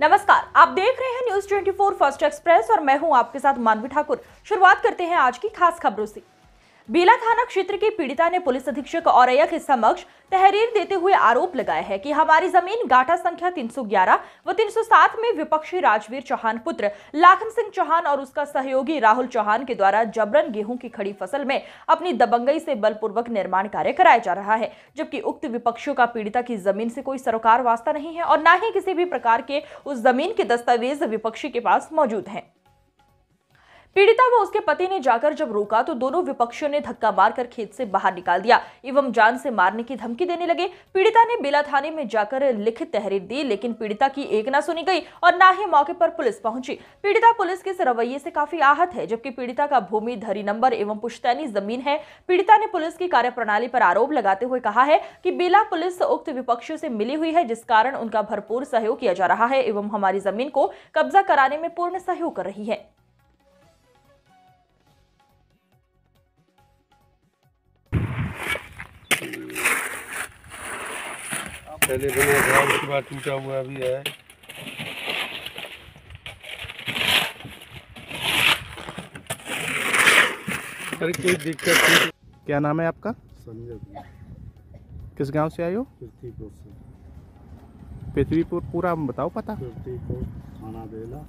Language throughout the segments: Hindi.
नमस्कार, आप देख रहे हैं न्यूज़ 24 फ़र्स्ट एक्सप्रेस और मैं हूँ आपके साथ मानवी ठाकुर। शुरुआत करते हैं आज की खास खबरों से। बेला थाना क्षेत्र की पीड़िता ने पुलिस अधीक्षक औरैया के समक्ष तहरीर देते हुए आरोप लगाया है कि हमारी ज़मीन गाटा संख्या 311 व 307 में विपक्षी राजवीर चौहान पुत्र लाखन सिंह चौहान और उसका सहयोगी राहुल चौहान के द्वारा जबरन गेहूँ की खड़ी फ़सल में अपनी दबंगई से बलपूर्वक निर्माण कार्य कराया जा रहा है, जबकि उक्त विपक्षियों का पीड़िता की ज़मीन से कोई सरोकार वास्ता नहीं है और न ही किसी भी प्रकार के उस ज़मीन के दस्तावेज़ विपक्षी के पास मौजूद हैं। पीड़िता व उसके पति ने जाकर जब रोका तो दोनों विपक्षियों ने धक्का मारकर खेत से बाहर निकाल दिया। एवं जान से मारने की धमकी देने लगे। पीड़िता ने बेला थाने में जाकर लिखित तहरीर दी, लेकिन पीड़िता की एक ना सुनी गई और न ही मौके पर पुलिस पहुँची। पीड़िता पुलिस के इस रवैये से काफ़ी आहत है, जबकि पीड़िता का भूमि, धरी नंबर एवं पुश्तैनी ज़मीन है। पीड़िता ने पुलिस की कार्यप्रणाली पर आरोप लगाते हुए कहा है कि बेला पुलिस उक्त विपक्षियों से मिली हुई है, जिस कारण उनका भरपूर सहयोग किया जा रहा है एवं हमारी ज़मीन को कब्जा कराने में पूर्ण सहयोग कर रही है। पहले बना था उसके बाद टूटा हुआ भी है। अरे कोई दिक्कत नहीं क्या नाम है आपका? संजय किस गाँव से आए हो? पृथ्वीपुर से। पृथ्वीपुर पूरा बताओ पता। पृथ्वीपुर थाना बेला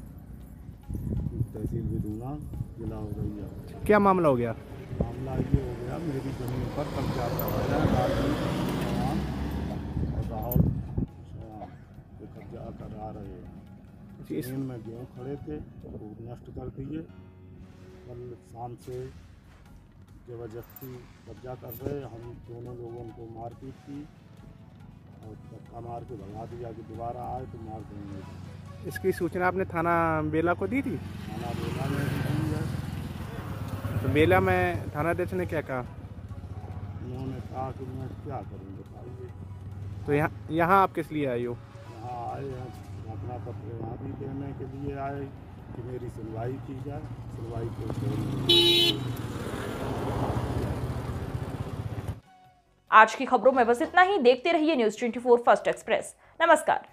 तहसील विदुना जिला औरैया। क्या मामला हो गया? मामला ये हो गया मेरी ज़मीन पर कब्जा करवाया राजवीर चौहान और राहुल चौहान ये कब्जा करा रहे हैं इस- ज़मीन में गेहूँ खड़े थे वो नष्ट कर दिए। कल शाम से ज़बरदस्ती कब्जा कर रहे। हम दोनों लोगों को मारपीट की और धक्का मार के भगा दिया कि दोबारा आए तो मार देंगे। इसकी सूचना आपने थाना बेला को दी थी? थाना बेला में दी है। तो बेला में थानाध्यक्ष ने क्या कहा? उन्होंने कहा कि मैं क्या करूँ बताइए। तो यहाँ यहाँ आप किस लिए आए हो? यहाँ आए हैं। घटना पत्र वहाँ भी देने के लिए आए कि मेरी सुनवाई की जाए, सुनवाई को आज की खबरों में बस इतना ही। देखते रहिए न्यूज़ 24 फ़र्स्ट एक्सप्रेस नमस्कार।